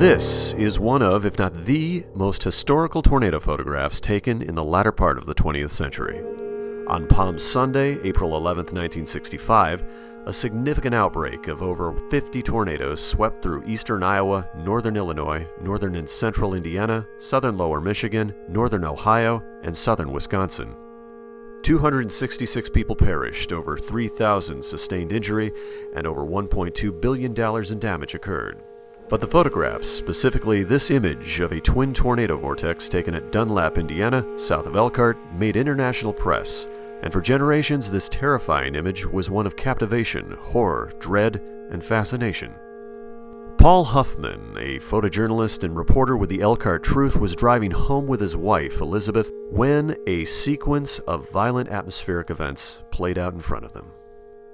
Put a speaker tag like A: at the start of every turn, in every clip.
A: This is one of, if not the, most historical tornado photographs taken in the latter part of the 20th century. On Palm Sunday, April 11, 1965, a significant outbreak of over 50 tornadoes swept through eastern Iowa, northern Illinois, northern and central Indiana, southern lower Michigan, northern Ohio, and southern Wisconsin. 266 people perished, over 3,000 sustained injury, and over $1.2 billion in damage occurred. But the photographs, specifically this image of a twin tornado vortex taken at Dunlap, Indiana, south of Elkhart, made international press, and for generations this terrifying image was one of captivation, horror, dread, and fascination. Paul Huffman, a photojournalist and reporter with the Elkhart Truth, was driving home with his wife, Elizabeth, when a sequence of violent atmospheric events played out in front of them.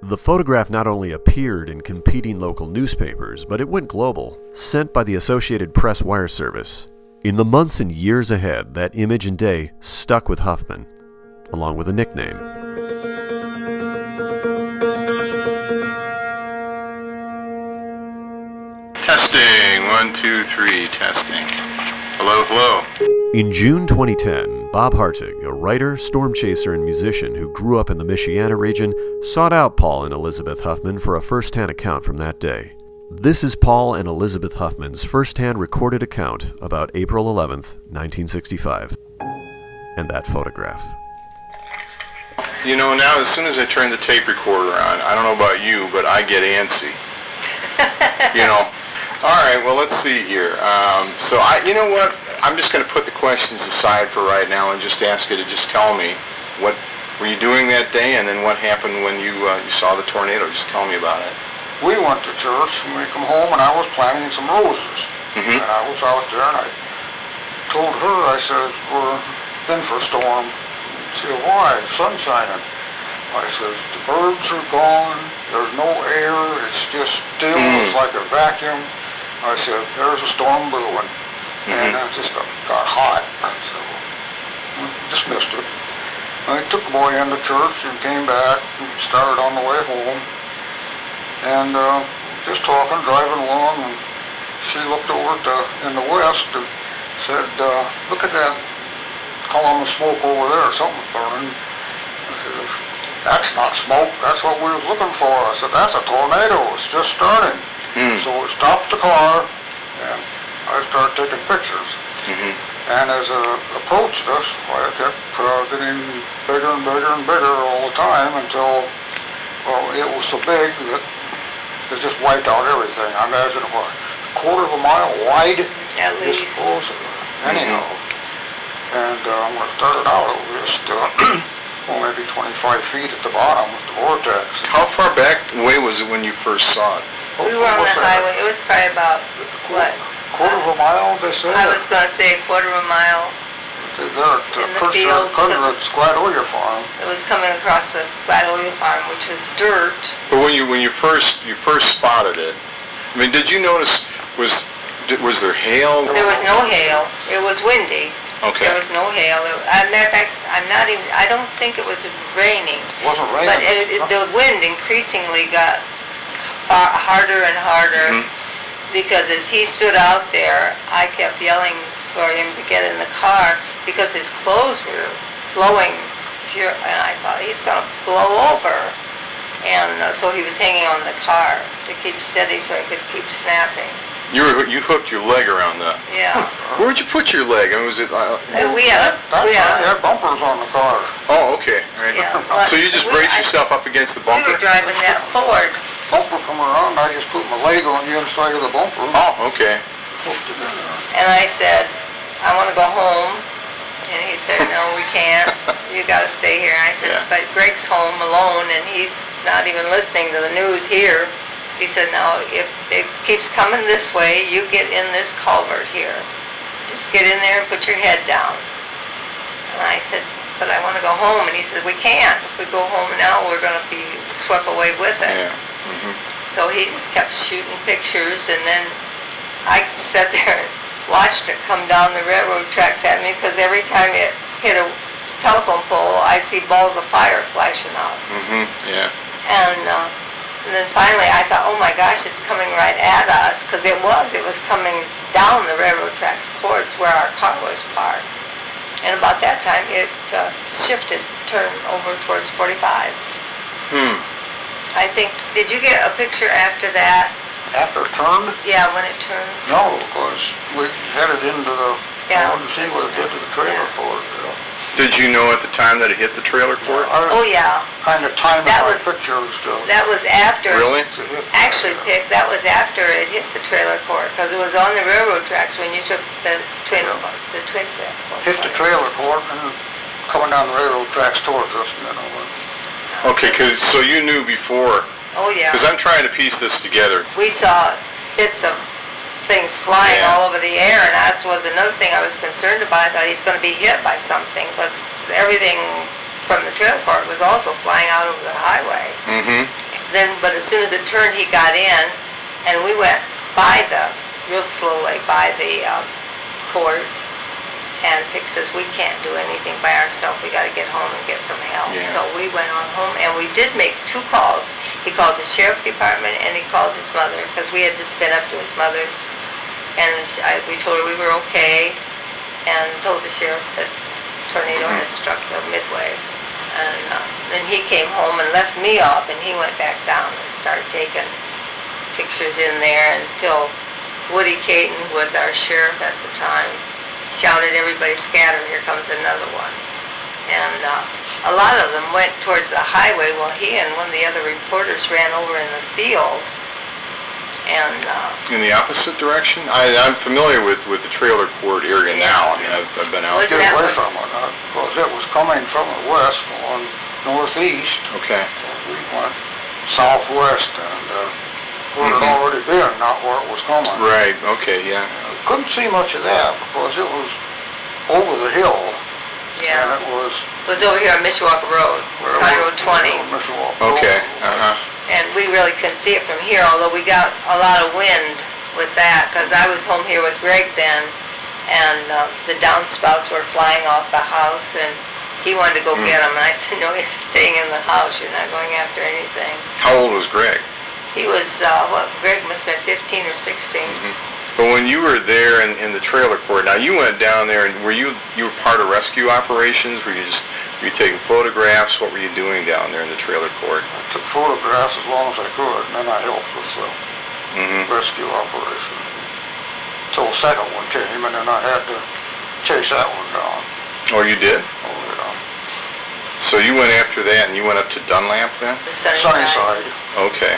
A: The photograph not only appeared in competing local newspapers, but it went global, sent by the Associated Press wire service. In the months and years ahead, that image and day stuck with Huffman, along with a nickname.
B: Testing. One, two, three. Testing. Hello, hello.
A: In June 2010, Bob Hartig, a writer, storm chaser, and musician who grew up in the Michiana region, sought out Paul and Elizabeth Huffman for a first hand account from that day. This is Paul and Elizabeth Huffman's first hand recorded account about April 11th, 1965. And that photograph.
B: You know, now as soon as I turn the tape recorder on, I don't know about you, but I get antsy. you know. All right. Well, let's see here. Um, so I, you know what? I'm just going to put the questions aside for right now and just ask you to just tell me what were you doing that day, and then what happened when you uh, you saw the tornado. Just tell me about it.
C: we went to church and we come home and I was planting some roses.
B: Mhm.
C: And I was out there and I told her, I said, we're in for a storm. She said, why? The sun's shining. I said, the birds are gone. There's no air. It's just still. It's
B: Mm.
C: like a vacuum. I said, there's a storm brewing. And it just got, hot. So I dismissed it. I took the boy into church and came back and started on the way home and uh, just talking, driving along, and she looked over the, in the west and said, uh, look at that column of smoke over there, something's burning. I said, that's not smoke, that's what we was looking for. I said, that's a tornado, it's just starting.
B: Hmm.
C: So we stopped the car, and I started taking pictures.
B: hmm
C: And as it approached us, well, it kept uh, getting bigger and bigger and bigger all the time until, well, it was so big that it just wiped out everything. I imagine it was a quarter of a mile wide.
D: At
C: Just
D: least.
C: close. Anyhow. And uh, when it started out, it was just, uh, well, maybe 25 feet at the bottom with the vortex.
B: How far back away was it when you first saw it?
D: We were on the highway. It was probably about, what?
C: Quarter of a mile, they said?
D: I was going to say a quarter of a mile.
C: They're at
D: in the
C: Kircher,
D: field,
C: Conrad's Gladolia Farm.
D: It was coming across the Gladolia farm, which was dirt.
B: But when you when you first you first spotted it, I mean, did you notice was did, was there hail?
D: There was no hail. It was windy.
B: Okay.
D: There was no hail. It, as a matter of fact, I'm not even, I don't think it was raining.
C: It Wasn't raining.
D: But it, it, the wind increasingly got far, harder and harder
B: Mhm.
D: Because as he stood out there, I kept yelling for him to get in the car because his clothes were blowing, and I thought he's going to blow over. And uh, so he was hanging on the car to keep steady so I could keep snapping.
B: You were, you hooked your leg around that.
D: Yeah.
B: Where'd you put your leg? I mean, was it? Uh,
D: And we had,
C: That's
D: we had,
C: had bumpers on the car.
B: oh, okay. All right.
D: Yeah,
B: so you just
D: we-
B: braced
D: I-
B: yourself up against the
D: we
B: bumper.
D: were driving that Ford.
C: Bumper come around, I just put my leg on the inside of the bumper.
B: Oh, okay.
C: Hooked it in there.
D: And I said, I want to go home. And he said, no, we can't. You got to stay here. And I said,
B: Yeah.
D: but Greg's home alone and he's not even listening to the news here. He said, no, if it keeps coming this way, you get in this culvert here. Just get in there and put your head down. And I said, but I want to go home. And he said, we can't. If we go home now, we're going to be swept away with it.
B: Yeah. Hmm
D: So he just kept shooting pictures, and then I sat there and watched it come down the railroad tracks at me because every time it hit a telephone pole, I see balls of fire flashing out.
B: hmm Yeah.
D: And uh, And then finally I thought, oh my gosh, it's coming right at us, because it was. It was coming down the railroad tracks towards where our car was parked. And about that time, it uh, shifted, turned over towards 45.
B: Hmm.
D: I think, did you get a picture after that?
C: After it turned,
D: Yeah, when it turned?
C: no, because we headed into the,
D: Yeah.
C: I wanted to see what it did to the trailer
D: Yeah.
C: court. you know.
B: Did you know at the time that it hit the trailer court?
D: Oh, yeah.
C: kind of timing
D: That
C: my
D: was-
C: pictures to.
D: That was after.
B: Really?
C: to hit the
D: Actually,
C: trailer.
D: Pic, that was after it hit the trailer court, because it was on the railroad tracks when you took the twin,
C: Yeah.
D: the twin track.
C: Hit the trailer court and coming down the railroad tracks towards us, you know. and-
B: Okay, 'cause so you knew before,
D: Oh, yeah.
B: because I'm trying to piece this together.
D: We saw bits of things flying
B: Yeah.
D: all over the air, and that was another thing I was concerned about. I thought he's gonna be hit by something, because everything from the trailer court was also flying out over the highway.
B: Mm-hmm.
D: Then, but as soon as it turned, he got in, and we went by the, real slowly, by the um, court, and Pic says, we can't do anything by ourselves, we gotta get home and get some help.
B: Yeah.
D: So we went on home, and we did make two calls. He called the sheriff department, and he called his mother, because we had just been up to his mother's, and I, we told her we were okay, and told the sheriff that tornado had struck the midway. And uh, then he came home and left me off, and he went back down and started taking pictures in there until Woody Caton was our sheriff at the time, shouted, everybody scatter, here comes another one. And uh, a lot of them went towards the highway while he and one of the other reporters ran over in the field. And uh,
B: In the opposite direction? I, I'm familiar with, with the trailer court area now. I mean, I've, I've been out
D: Was
B: there.
C: Get away from it, because it was coming from the west on northeast.
B: Okay.
C: and We went southwest and, uh, where it
B: Mhm.
C: already been, not where it was coming.
B: Right, okay, yeah.
C: Uh, Couldn't see much of that because it was over the hill. And
D: yeah,
C: it was.
D: was over here on Mishawaka Road,
C: where
D: County Road 20.
C: Mishawaka
B: Okay, uh-huh.
D: And we really couldn't see it from here, although we got a lot of wind with that, because I was home here with Greg then, and uh, the downspouts were flying off the house, and he wanted to go
B: Mm.
D: get them, and I said, no, you're staying in the house, you're not going after anything.
B: How old was Greg?
D: He was, uh, what, Greg must have been 15 or 16.
B: Mm-hmm. But when you were there in, in the trailer court, now you went down there and were you, you were part of rescue operations? Were you just, were you taking photographs? What were you doing down there in the trailer court?
C: I took photographs as long as I could, and then I helped with the
B: Mm-hmm.
C: rescue operation. Till the second one came, and then I had to chase that one down.
B: Oh, you did?
C: Oh, yeah.
B: So you went after that and you went up to Dunlap then?
D: The sunny
C: Sunny
D: side.
C: side.
B: Okay.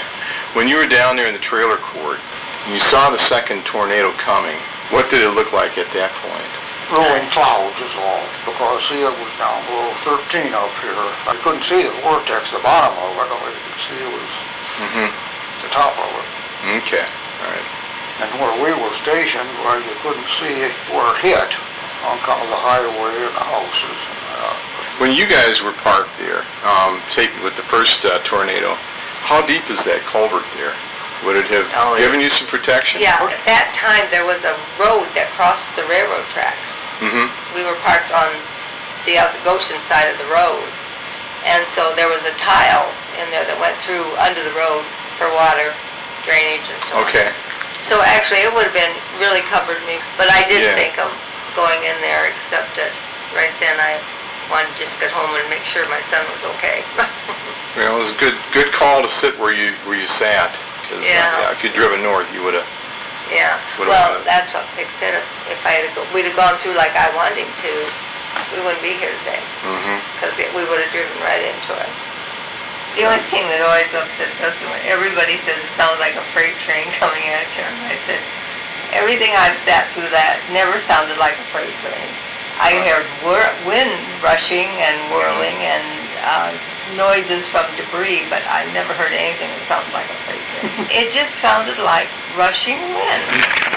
B: When you were down there in the trailer court, and you saw the second tornado coming, what did it look like at that point?
C: Rolling clouds is all, because see, it was down below 13 up here. I couldn't see the vortex, the bottom of it, all you could see it was
B: Mm-hmm.
C: the top of it.
B: Okay, all right.
C: And where we were stationed, where you couldn't see where it hit, on kind of the highway and the houses and that.
B: When you guys were parked there, um, take, with the first uh, tornado, how deep is that culvert there? Would it have
D: Oh, it-
B: given you some protection?
D: Yeah, at that time, there was a road that crossed the railroad tracks.
B: Mm-hmm.
D: we were parked on the other Goshen side of the road. And so there was a tile in there that went through under the road for water drainage and so on.
B: Okay.
D: So actually, it would have been, really covered me, but I did
B: Yeah.
D: think of going in there, except that right then I wanted to just get home and make sure my son was okay.
B: Well, it was a good, good call to sit where you, where you sat. 'Cause, uh,
D: Yeah.
B: If you'd driven north, you would have,
D: Yeah, well, that's what Pic said, if, if I had, go- we'd have gone through like I wanted him to, we wouldn't be here today.
B: mm-hmm.
D: because we would have driven right into it. The only thing that always upsets us when everybody says it sounds like a freight train coming at you. And I said, everything I've sat through that never sounded like a freight train. I heard whir- wind rushing and whirling and uh, noises from debris, but I never heard anything that sounded like a freight train. it just sounded like rushing wind.